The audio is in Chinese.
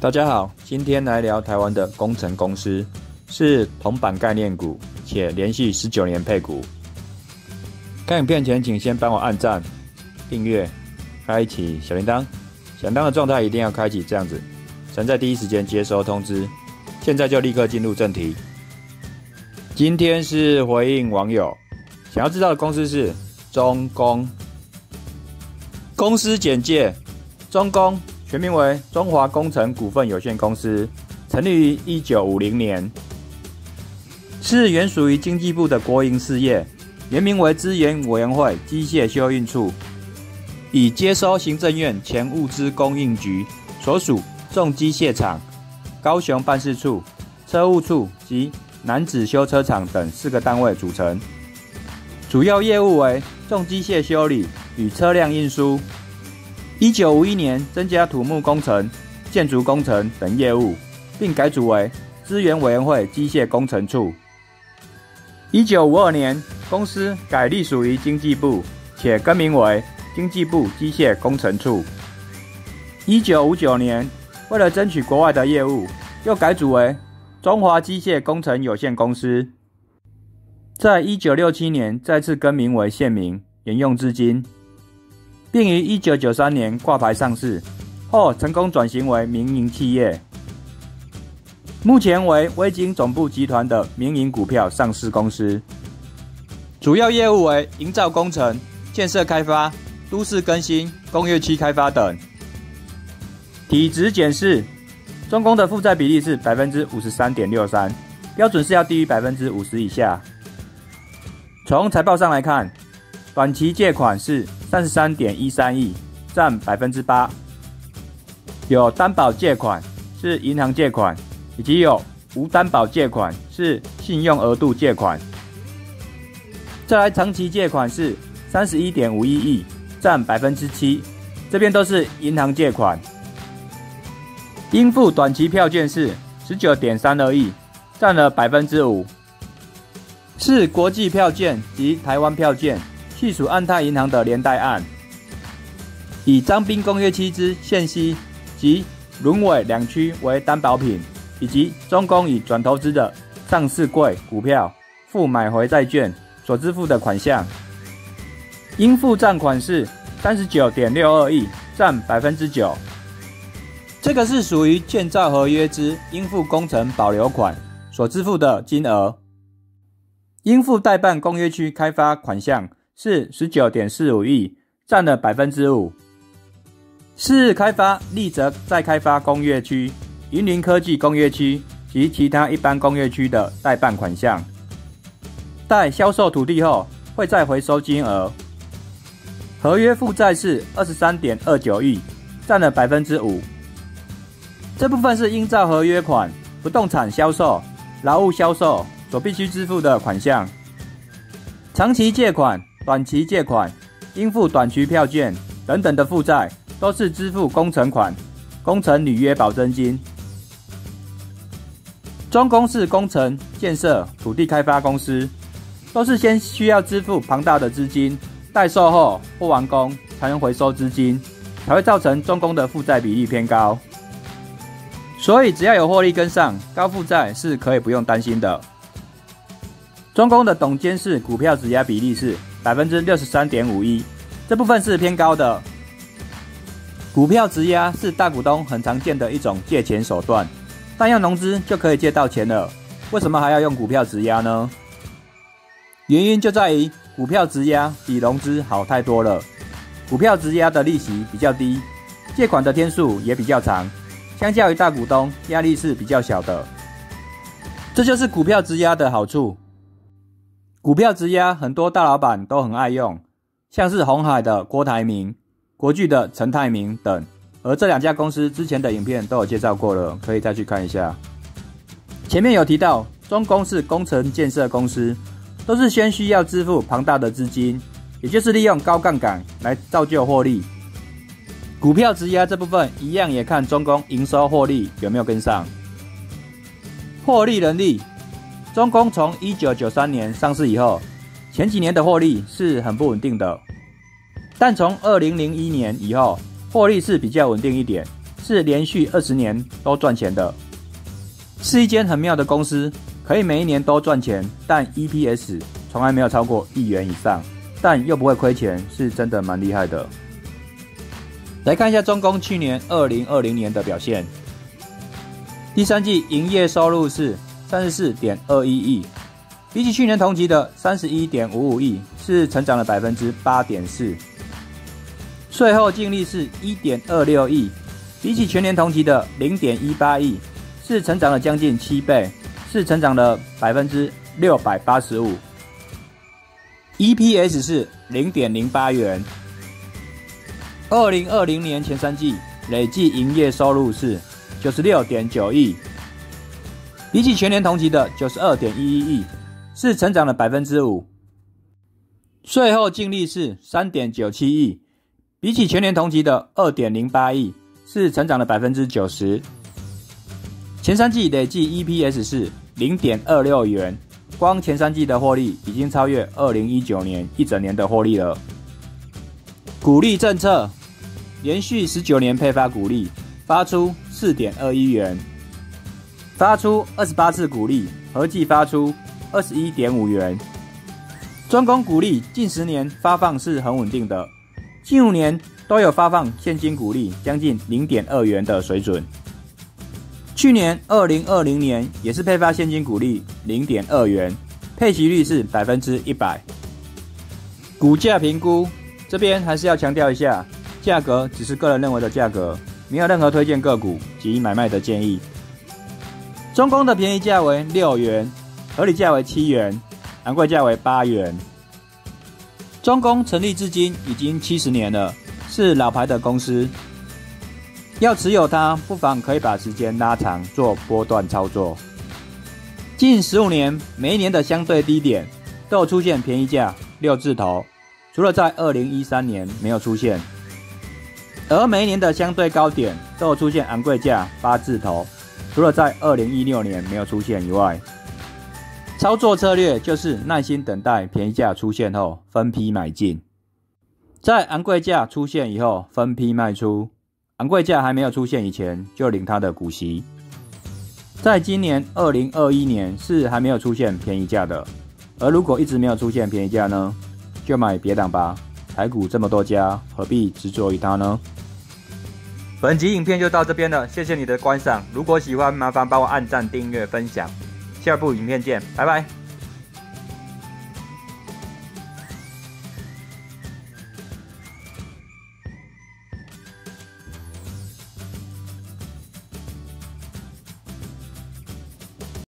大家好，今天来聊台湾的工程公司，是铜板概念股，且连续十九年配股。看影片前，请先帮我按赞、订阅、开启小铃铛，响当的状态一定要开启，这样子，才在第一时间接收通知。现在就立刻进入正题。今天是回应网友想要知道的公司是中工。公司简介：中工。全名为中华工程股份有限公司，成立于一九五零年，是原属于经济部的国营事业，原名为资源委员会机械修运处，已接收行政院前物资供应局所属重机械厂、高雄办事处、车务处及南子修车厂等四个单位组成，主要业务为重机械修理与车辆运输。一九五一年增加土木工程、建筑工程等业务，并改组为资源委员会机械工程处。一九五二年，公司改隶属于经济部，且更名为经济部机械工程处。一九五九年，为了争取国外的业务，又改组为中华机械工程有限公司。在一九六七年，再次更名为县名，沿用至今。并于一九九三年挂牌上市，后成功转型为民营企业。目前为微晶总部集团的民营股票上市公司，主要业务为营造工程、建设开发、都市更新、工业区开发等。体值检视，中工的负债比例是百分之五十三点六三，标准是要低于百分之五十以下。从财报上来看。短期借款是三十三点一三亿，占百分之八。有担保借款是银行借款，以及有无担保借款是信用额度借款。再来长期借款是三十一点五一亿，占百分之七，这边都是银行借款。应付短期票券是十九点三二亿，占了百分之五，是国际票券及台湾票券。系属安泰银行的连带案，以张滨工业区之现息及轮尾两区为担保品，以及中工以转投资的上市柜股票付买回债券所支付的款项，应付账款是三十九点六二亿，占百分之九。这个是属于建造合约之应付工程保留款所支付的金额，应付代办工业区开发款项。是十九点四五亿，占了百分之五。四日开发立泽再开发工业区、云林科技工业区及其他一般工业区的代办款项，待销售土地后会再回收金额。合约负债是二十三点二九亿，占了百分之五。这部分是应照合约款、不动产销售、劳务销售所必须支付的款项。长期借款。短期借款、应付短期票券等等的负债，都是支付工程款、工程履约保证金。中公是工程建设、土地开发公司，都是先需要支付庞大的资金，待售后或完工才能回收资金，才会造成中公的负债比例偏高。所以只要有获利跟上，高负债是可以不用担心的。中公的董监事股票质押比例是。百分之六十三点五一，这部分是偏高的。股票质押是大股东很常见的一种借钱手段，但要融资就可以借到钱了，为什么还要用股票质押呢？原因就在于股票质押比融资好太多了。股票质押的利息比较低，借款的天数也比较长，相较于大股东压力是比较小的。这就是股票质押的好处。股票质押很多大老板都很爱用，像是红海的郭台铭、国巨的陈泰明等。而这两家公司之前的影片都有介绍过了，可以再去看一下。前面有提到，中公是工程建设公司，都是先需要支付庞大的资金，也就是利用高杠杆来造就获利。股票质押这部分一样，也看中公营收获利有没有跟上，获利能力。中工从一九九三年上市以后，前几年的获利是很不稳定的，但从二零零一年以后，获利是比较稳定一点，是连续二十年都赚钱的，是一间很妙的公司，可以每一年都赚钱，但 EPS 从来没有超过一元以上，但又不会亏钱，是真的蛮厉害的。来看一下中工去年二零二零年的表现，第三季营业收入是三十四点二一亿，比起去年同期的三十一点五五亿，是成长了百分之八点四。税后净利是一点二六亿，比起全年同期的零点一八亿，是成长了将近七倍，是成长了百分之六百八十五。EPS 是零点零八元。二零二零年前三季累计营业收入是九十六点九亿，比起全年同期的九十二点一一亿，是成长了百分之五。税后净利是三点九七亿，比起全年同期的二点零八亿，是成长了百分之九十。前三季累计 EPS 是零点二六元，光前三季的获利已经超越二零一九年一整年的获利了。鼓励政策。连续十九年配发股利，发出四点二一元，发出二十八次股利，合计发出二十一点五元。专攻股利近十年发放是很稳定的，近五年都有发放现金股利，将近零点二元的水准。去年二零二零年也是配发现金股利零点二元，配息率是百分之一百。股价评估这边还是要强调一下。价格只是个人认为的价格，没有任何推荐个股及买卖的建议。中工的便宜价为六元，合理价为七元，昂贵价为八元。中工成立至今已经七十年了，是老牌的公司。要持有它，不妨可以把时间拉长，做波段操作。近十五年，每一年的相对低点都有出现便宜价六字头，除了在二零一三年没有出现。而每一年的相对高点都有出现昂贵价八字头，除了在二零一六年没有出现以外，操作策略就是耐心等待便宜价出现后分批买进，在昂贵价出现以后分批卖出，昂贵价还没有出现以前就领它的股息。在今年二零二一年是还没有出现便宜价的，而如果一直没有出现便宜价呢，就买别档吧。台股这么多家，何必执着于它呢？本集影片就到这边了，谢谢你的观赏。如果喜欢，麻烦帮我按赞、订阅、分享。下部影片见，拜拜。